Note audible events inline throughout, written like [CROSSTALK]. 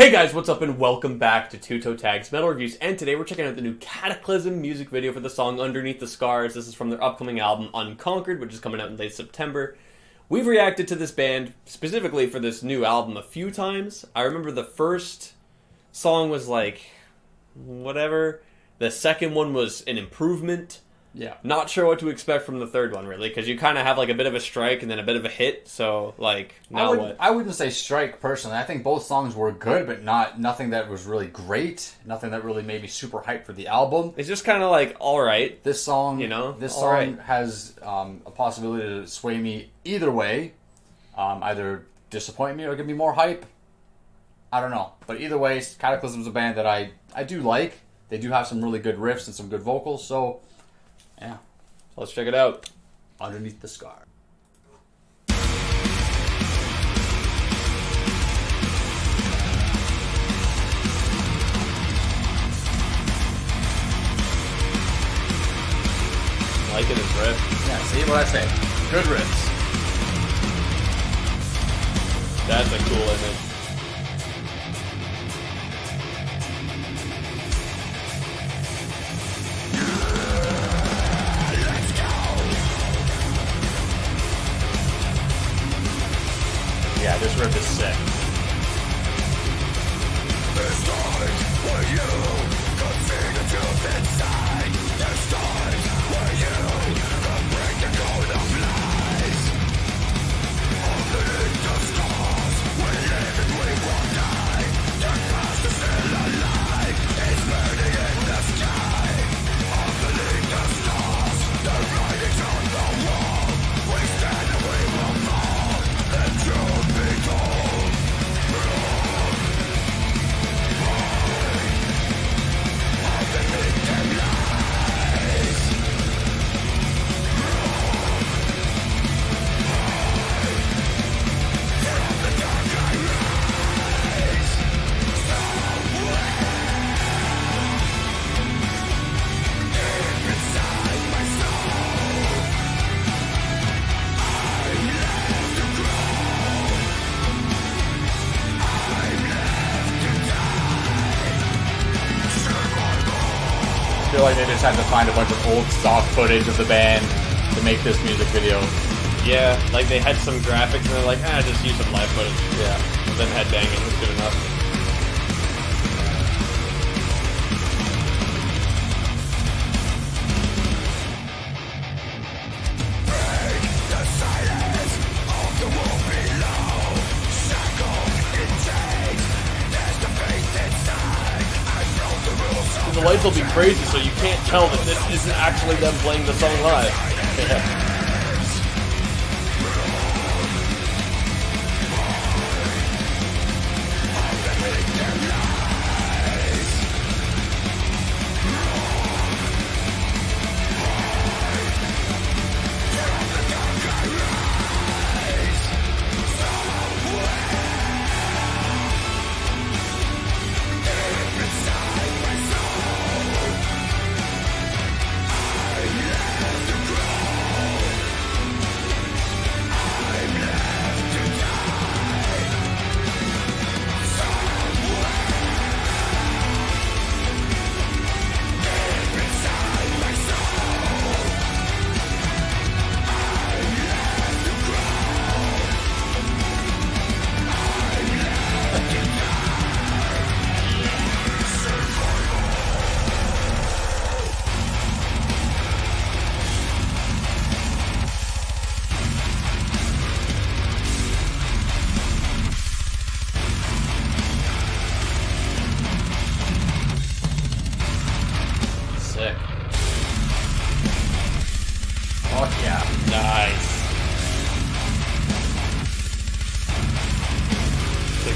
Hey guys, what's up and welcome back to Two Toe Tags Metal Reviews. And today we're checking out the new Kataklysm music video for the song Underneath the Scars. This is from their upcoming album Unconquered, which is coming out in late September. We've reacted to this band specifically for this new album a few times. I remember the first song was like whatever. The second one was an improvement. Yeah. Not sure what to expect from the third one really, because you kind of have like a bit of a strike and then a bit of a hit. So like I, now would, what? I wouldn't say strike personally. I think both songs were good, but not nothing that was really great. Nothing that really made me super hyped for the album. It's just kind of like all right. This song, You know, this song right. has um, a possibility to sway me either way. Um, either disappoint me or give me more hype. I don't know, but either way, Kataklysm's a band that I I do like. They do have some really good riffs and some good vocals. So, yeah, So Let's check it out. underneath the scar. Liking this riff. Yeah, see what I say. Good riffs. That's a cool image. Yeah, this riff is sick. I feel like they just had to find a bunch of old stock footage of the band to make this music video. Yeah, like they had some graphics and they're like, ah, just use some live footage. Yeah. But then headbanging was good enough. The lights will be crazy, so you can't tell that this isn't actually them playing the song live. [LAUGHS]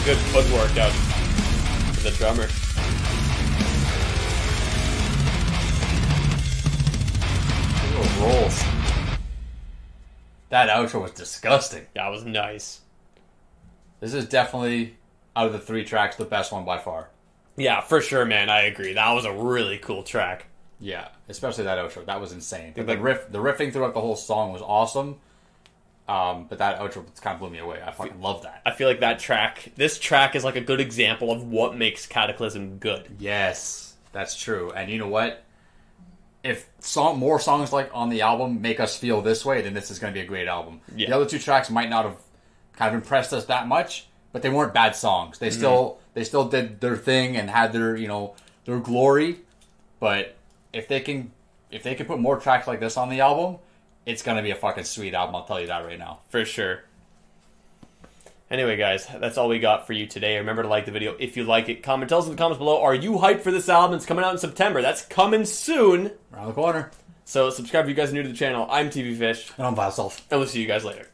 good footwork out for the drummer. Those rolls. That outro was disgusting. That was nice. This is definitely out of the three tracks the best one by far. Yeah, for sure, man. I agree. That was a really cool track. Yeah, especially that outro. That was insane. The, Like- riff, the riffing throughout the whole song was awesome. Um, but that outro kind of blew me away. I fucking love that. I feel like that track, this track is like a good example of what makes Kataklysm good. Yes, that's true. And you know what? If song more songs like on the album make us feel this way, then this is going to be a great album. Yeah. The other two tracks might not have kind of impressed us that much, but they weren't bad songs. They still they still did their thing and had their you know their glory. But if they can if they can put more tracks like this on the album, it's going to be a fucking sweet album. I'll tell you that right now. For sure. Anyway, guys, that's all we got for you today. Remember to like the video if you like it. Comment, tell us in the comments below. Are you hyped for this album? It's coming out in September. That's coming soon. Around the corner. So subscribe if you guys are new to the channel. I'm Tvfish, And I'm VileSelf. and we'll see you guys later.